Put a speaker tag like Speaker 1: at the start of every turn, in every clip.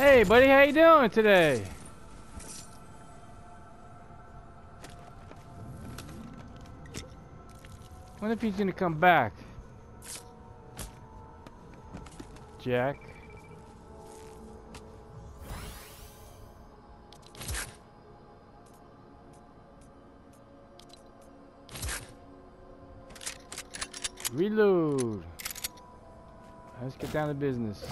Speaker 1: Hey, buddy, how you doing today? Wonder if he's gonna come back. Jack. Reload. Let's get down to business.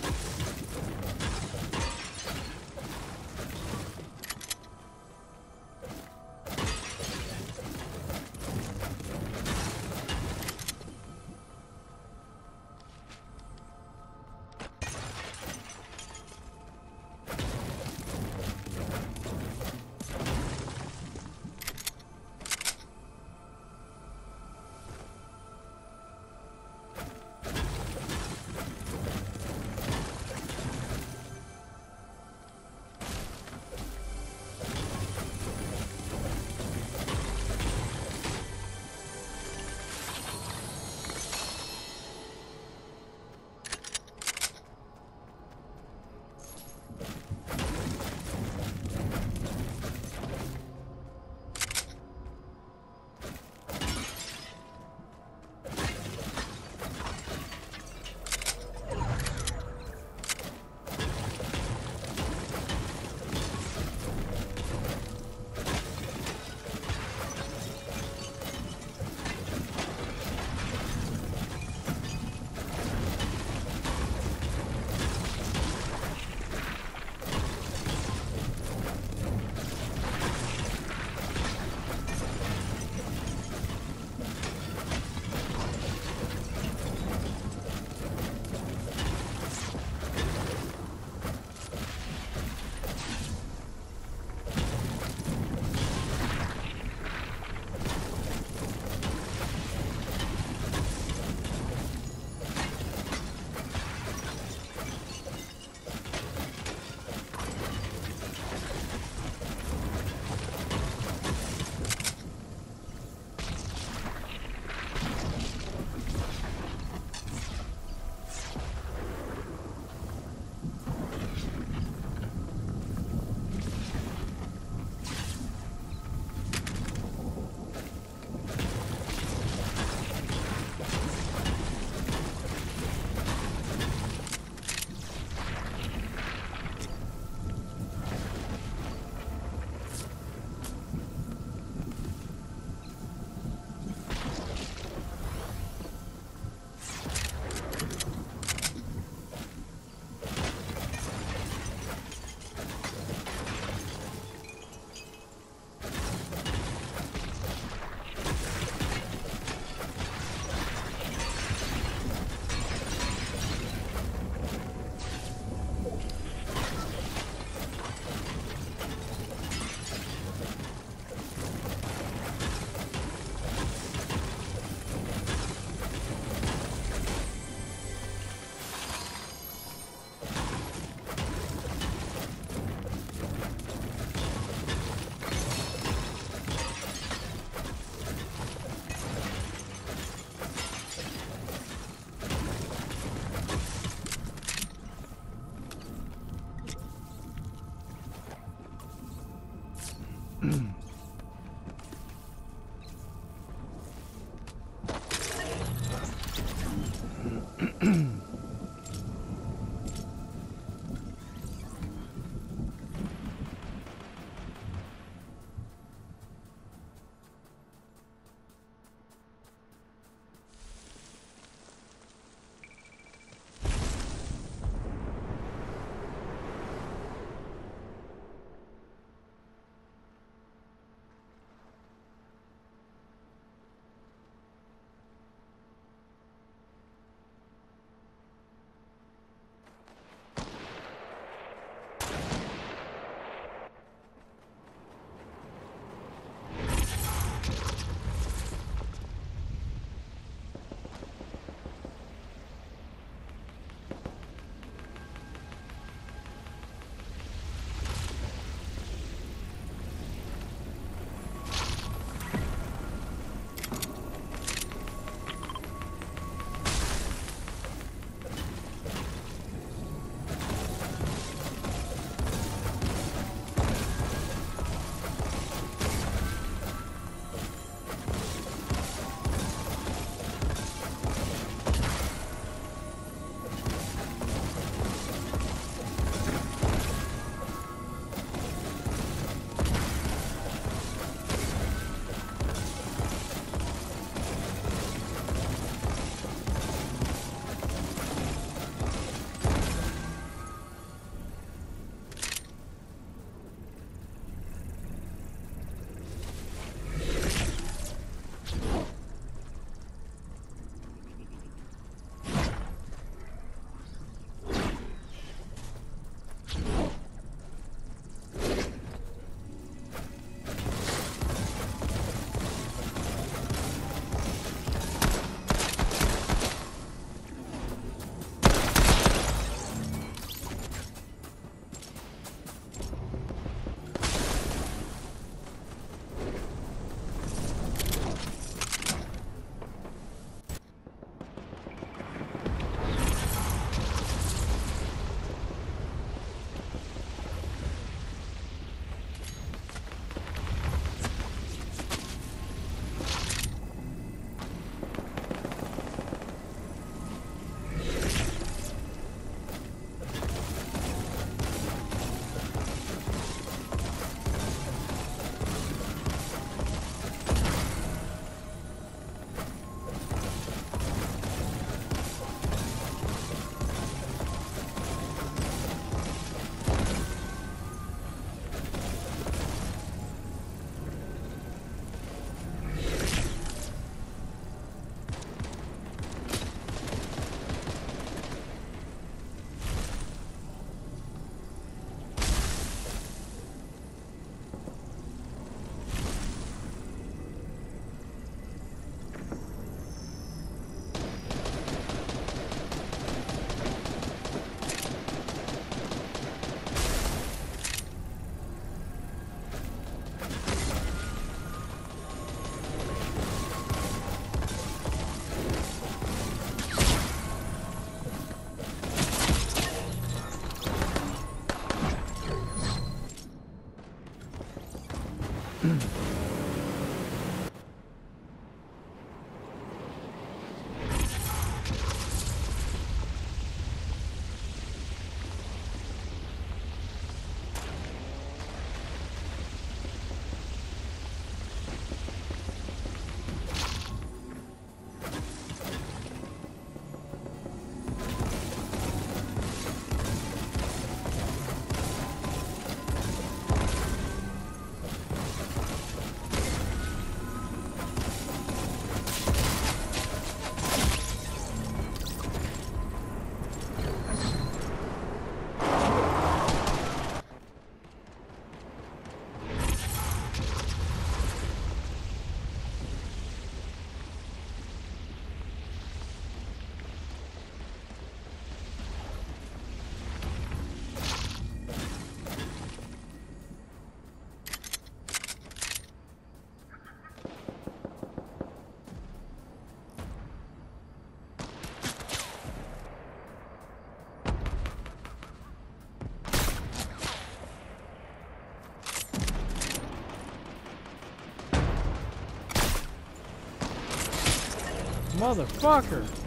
Speaker 1: Motherfucker!